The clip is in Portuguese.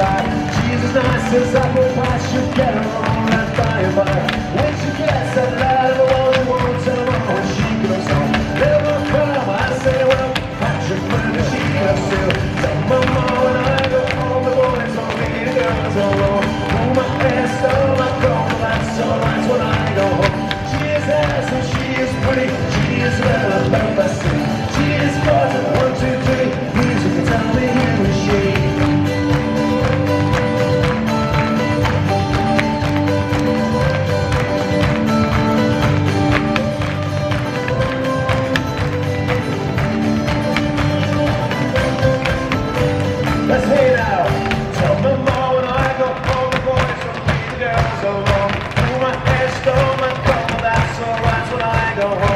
Jesus, é seus amor baixo, quero é go home.